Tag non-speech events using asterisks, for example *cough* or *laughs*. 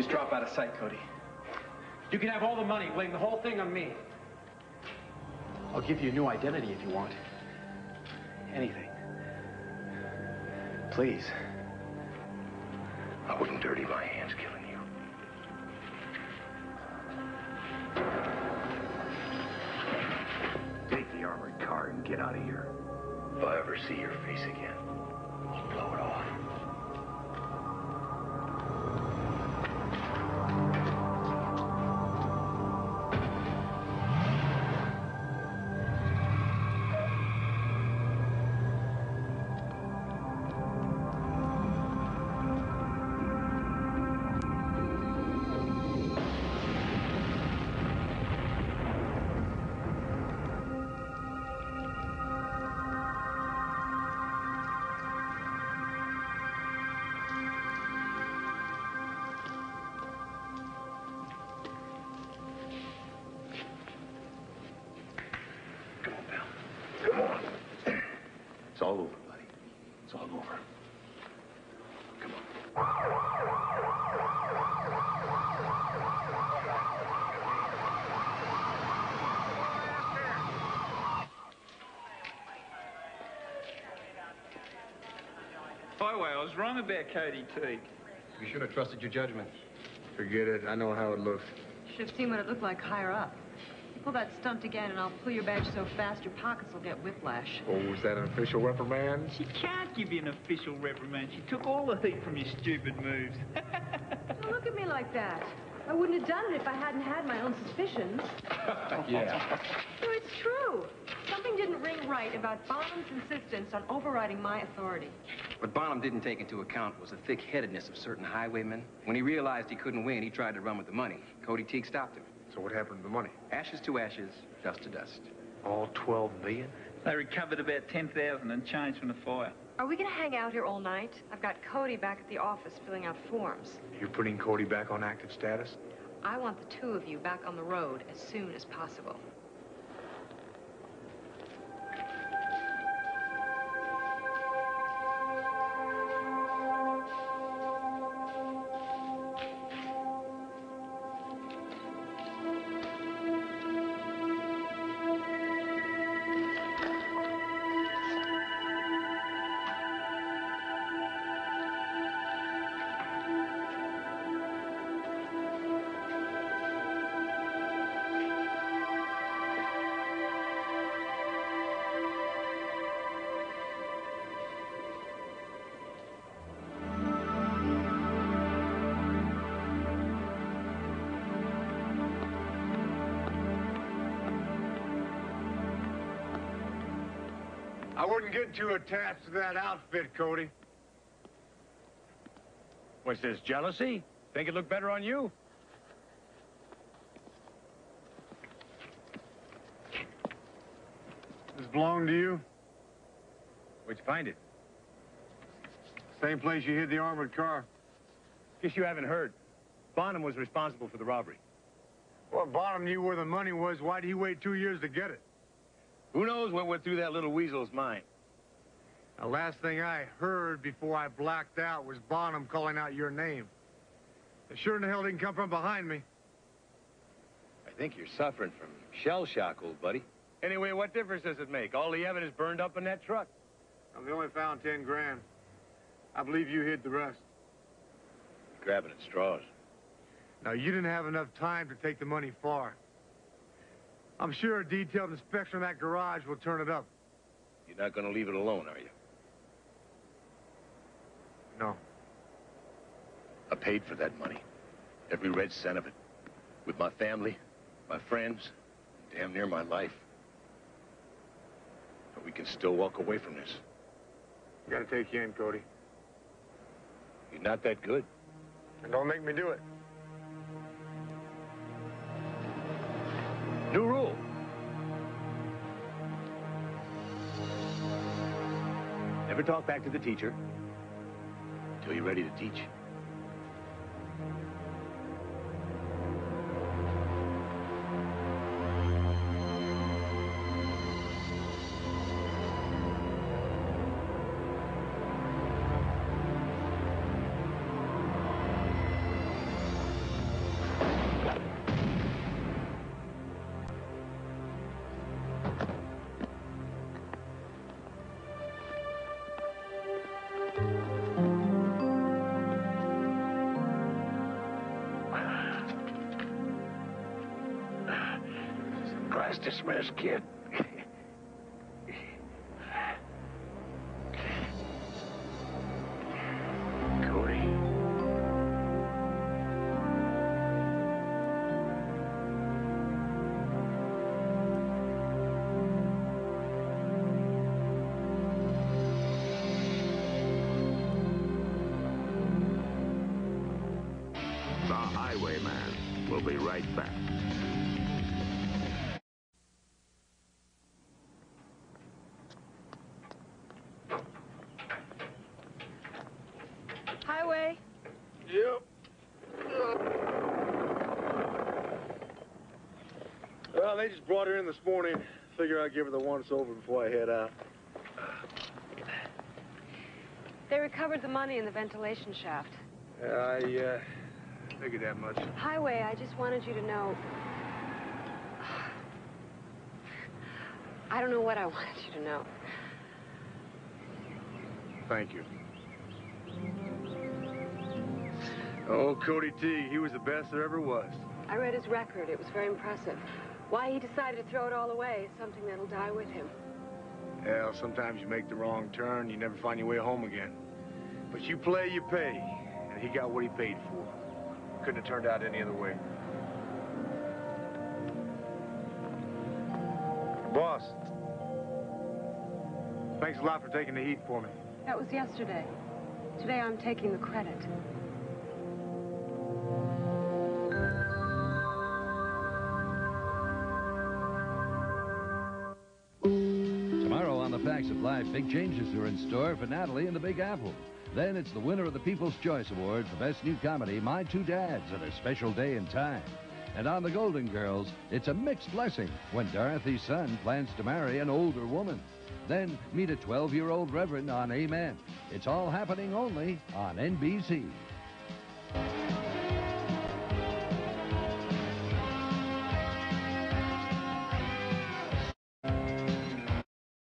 just drop out of sight, Cody. You can have all the money. Blame the whole thing on me. I'll give you a new identity if you want. Anything. Please. I wouldn't dirty my hands killing you. Take the armored car and get out of here. If I ever see your face again, I'll blow it off. By the way, I was wrong about Cody Teague. You should have trusted your judgment. Forget it. I know how it looks. You should have seen what it looked like higher up. You pull that stunt again, and I'll pull your badge so fast your pockets will get whiplash. Oh, is that an official reprimand? She can't give you an official reprimand. She took all the heat from your stupid moves. *laughs* Don't look at me like that. I wouldn't have done it if I hadn't had my own suspicions. *laughs* yeah. No, it's true. Something didn't ring right about Bonham's insistence on overriding my authority. What Bonham didn't take into account was the thick-headedness of certain highwaymen. When he realized he couldn't win, he tried to run with the money. Cody Teague stopped him. So what happened to the money? Ashes to ashes, dust to dust. All 12 million? They recovered about 10,000 and change from the fire. Are we going to hang out here all night? I've got Cody back at the office filling out forms. You're putting Cody back on active status? I want the two of you back on the road as soon as possible. I wouldn't get too attached to that outfit, Cody. What's this, jealousy? Think it looked better on you? This belong to you? Where'd you find it? Same place you hid the armored car. Guess you haven't heard. Bonham was responsible for the robbery. Well, Bonham knew where the money was. Why'd he wait two years to get it? Who knows what went through that little weasel's mind? The last thing I heard before I blacked out was Bonham calling out your name. It sure in the hell didn't come from behind me. I think you're suffering from shell shock, old buddy. Anyway, what difference does it make? All the evidence burned up in that truck. I've only found ten grand. I believe you hid the rest. Grabbing at straws. Now, you didn't have enough time to take the money far. I'm sure a detailed inspection of that garage will turn it up. You're not going to leave it alone, are you? No. I paid for that money. Every red cent of it. With my family, my friends, damn near my life. But we can still walk away from this. I gotta take you in, Cody. You're not that good. And don't make me do it. Never talk back to the teacher until you're ready to teach. Class dismissed, kid. The Highwayman will be right back. Yep. Well, they just brought her in this morning. Figure I'd give her the once over before I head out. They recovered the money in the ventilation shaft. Yeah, I, uh, figured that much. Highway, I just wanted you to know. *sighs* I don't know what I *laughs* wanted you to know. Thank you. Oh, Cody T, he was the best there ever was. I read his record. It was very impressive. Why he decided to throw it all away is something that'll die with him. Hell, sometimes you make the wrong turn, you never find your way home again. But you play, you pay. And he got what he paid for. Couldn't have turned out any other way. Boss. Thanks a lot for taking the heat for me. That was yesterday. Today I'm taking the credit. Big changes are in store for Natalie and the Big Apple. Then it's the winner of the People's Choice Award for Best New Comedy, My Two Dads, at a special day and time. And on The Golden Girls, it's a mixed blessing when Dorothy's son plans to marry an older woman. Then meet a 12 year old reverend on Amen. It's all happening only on NBC.